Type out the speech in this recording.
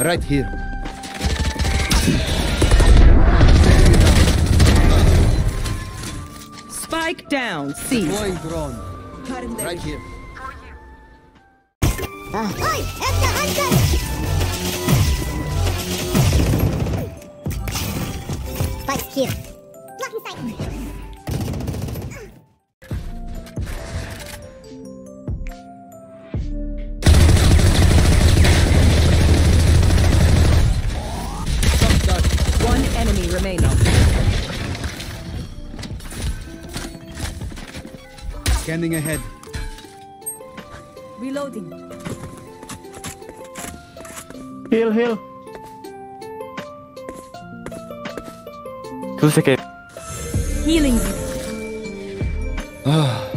Right here. Spike down. C. Deploying drone. Right here. Oi, Edgar Hunter! Spike's here. Blocking sight. Remaining. Scanning ahead. Reloading. Heal, heal. Two seconds. Healing. Ah,